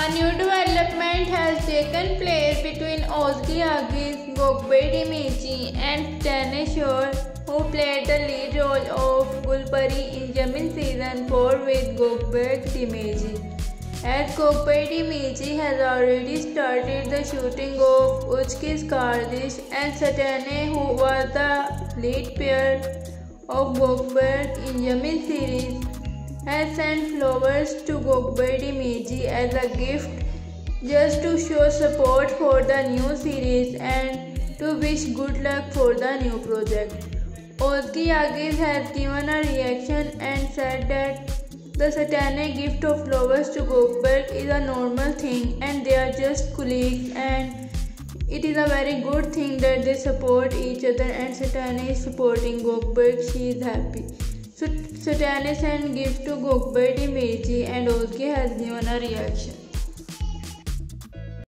A new development has taken place between Özge Yağız, Gökberk Demirci and Tane Shore, who played the lead role of Gulpari in Yemin Season 4 with Gökberk Demirci. As Gökberk Demirci has already started the shooting of Üç Kız Kardeş and Setenay, who was the lead pair of Gökberk in Yemin series, has sent flowers to Gökberk Demirci as a gift just to show support for the new series and to wish good luck for the new project. Özge Yağız has given a reaction and said that the satanic gift of flowers to Gökberk is a normal thing and they are just colleagues and it is a very good thing that they support each other and Setenay is supporting Gökberk. She is happy. So Setenay sent gift to Gökberk Demirci and Özge has given a reaction.